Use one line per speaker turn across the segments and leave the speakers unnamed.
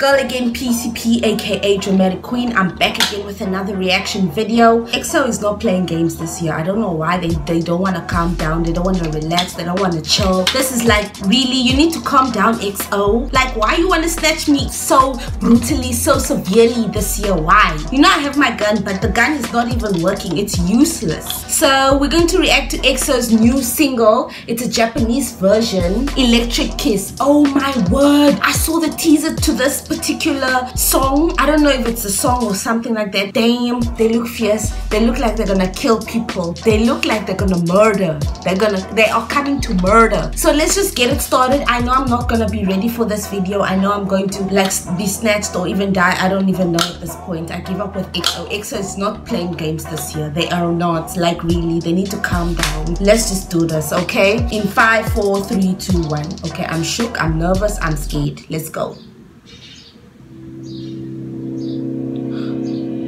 girl again, PCP, aka Dramatic Queen. I'm back again with another reaction video. EXO is not playing games this year. I don't know why. They, they don't want to calm down. They don't want to relax. They don't want to chill. This is like, really, you need to calm down, EXO. Like, why you want to snatch me so brutally, so severely this year? Why? You know, I have my gun, but the gun is not even working. It's useless. So, we're going to react to EXO's new single. It's a Japanese version, Electric Kiss. Oh my word. I saw the teaser to this particular song. I don't know if it's a song or something like that. Damn, they look fierce. They look like they're gonna kill people. They look like they're gonna murder. They're gonna, they are coming to murder. So let's just get it started. I know I'm not gonna be ready for this video. I know I'm going to like be snatched or even die. I don't even know at this point. I give up with EXO. EXO is not playing games this year. They are not. Like really, they need to calm down. Let's just do this, okay? In five, four, three, two, one. Okay, I'm shook. I'm nervous. I'm scared. Let's go.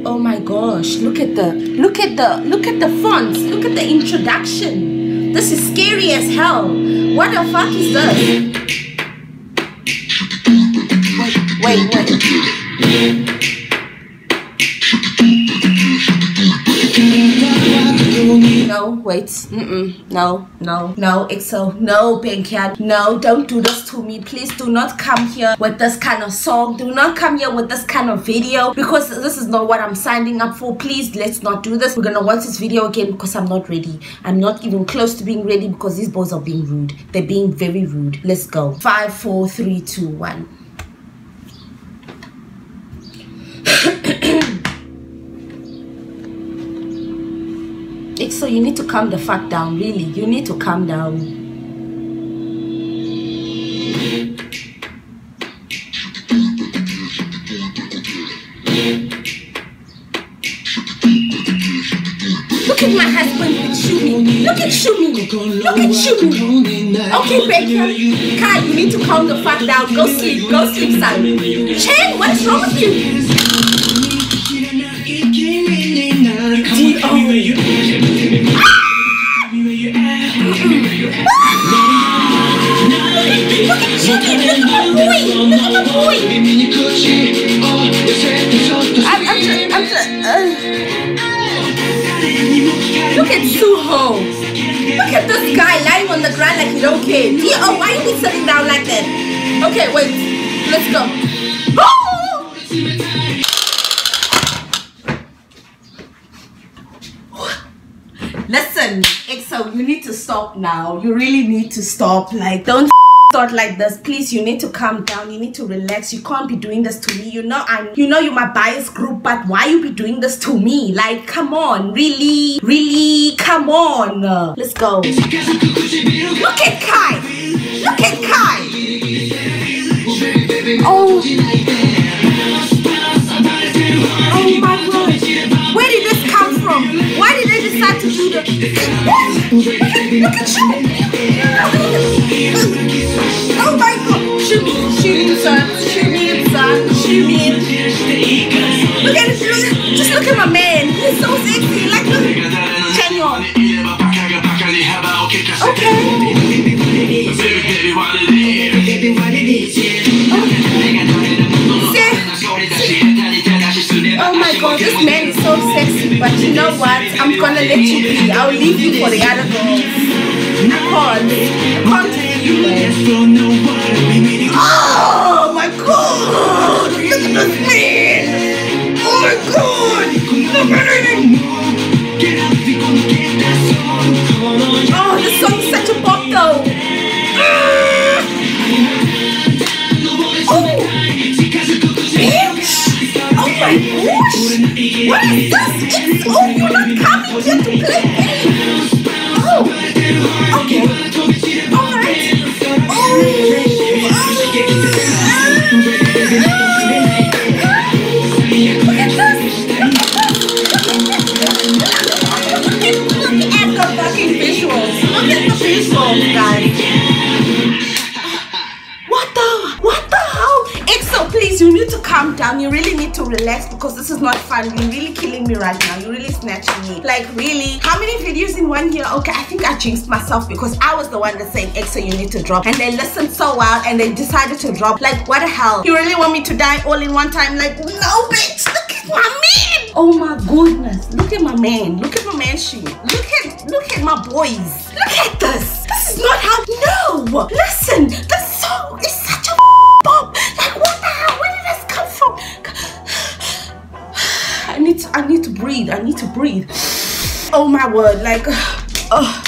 Oh my gosh, look at the look at the look at the fonts, look at the introduction. This is scary as hell. What the fuck is this? Wait, wait, wait. Wait. Mm-mm. No, no, no, EXO. No, Baekhyun. No, don't do this to me. Please do not come here with this kind of song. Do not come here with this kind of video because this is not what I'm signing up for. Please, let's not do this. We're gonna watch this video again because I'm not ready. I'm not even close to being ready because these boys are being rude. They're being very rude. Let's go. Five, four, three, two, one. so you need to calm the fuck down really you need to calm down Look at my husband with Xiumin. Look at Xiumin. Look at Xiumin. Okay, Baker. Kai, you need to calm the fuck down. Go sleep. Go sleep, son. Chen, what's wrong with you? Look at Suho. Look at this guy lying on the ground like he don't care. Why are you sitting down like that? Okay, wait. Let's go. Oh! Listen, EXO, you need to stop now. You really need to stop. Like, don't start like this please you need to calm down. You need to relax. You can't be doing this to me. You know i'm you know you're my bias group but why you be doing this to me? Like come on. Really? Really? Come on. Let's go. Look at kai. Look at kai. Oh. Oh my god. Where did this come from? Why did they decide to do the look at you son! Shoot me! Look at! Look, just look at my man! He's so sexy! Like, look! Chanyeol! Okay! Oh my god, this man is so sexy, but you know what? I'm gonna let you be. I'll leave you for the other girls. I can't. I can't Oh What is this? It's, oh, you're not coming here to play games! Oh! Okay. Please, you need to calm down. You really need to relax because this is not fun. You're really killing me right now. You're really snatching me. Like really? How many videos in one year? Okay, I think I jinxed myself because I was the one that said Exo you need to drop and they listened so well and they decided to drop. Like what the hell? You really want me to die all in one time? Like no bitch, look at my man. Oh my goodness. Look at my man. Look at my man shoe. Look at look at my boys. Look at this. This is not how no listen, this song is I need to I breathe. I need to breathe. Oh my word, like oh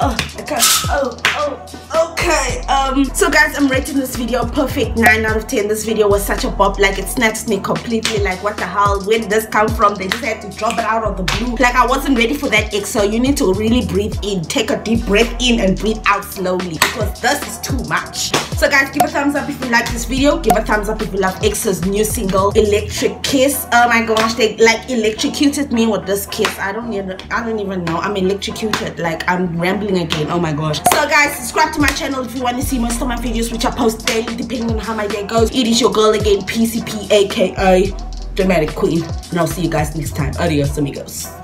oh okay Oh, oh oh okay um so guys i'm rating this video perfect. 9 out of 10 this video was such a pop like it snatched me completely. Like what the hell? Where did this come from? They just had to drop it out of the blue. Like i wasn't ready for that exo you need to really breathe in. Take a deep breath in and breathe out slowly because this is too much. So guys give a thumbs up if you like this video. Give a thumbs up if you love exo's new single electric kiss. Oh my gosh they like electrocuted me with this kiss. I don't even i don't even know. I'm electrocuted. Like i'm rambling again. Oh my gosh. So guys subscribe to my channel if you want to see most of my videos which i post daily depending on how my day goes. It is your girl again pcp aka dramatic queen. And i'll see you guys next time. Adios amigos